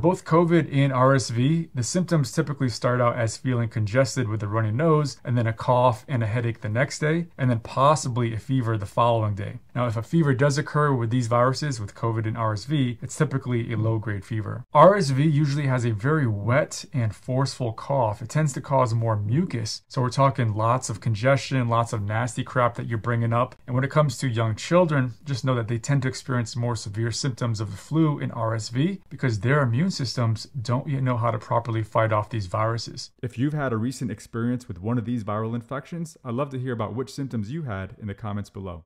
both COVID and RSV, the symptoms typically start out as feeling congested with a runny nose, and then a cough and a headache the next day, and then possibly a fever the following day. Now, if a fever does occur with these viruses, with COVID and RSV, it's typically a low grade fever. RSV usually has a very wet and forceful cough. It tends to cause more mucus. So we're talking lots of congestion, lots of nasty crap that you're bringing up. And when it comes to young children, just know that they tend to experience more severe symptoms of the flu and RSV because their immune systems don't yet know how to properly fight off these viruses. If you've had a recent experience with one of these viral infections, I'd love to hear about which symptoms you had in the comments below.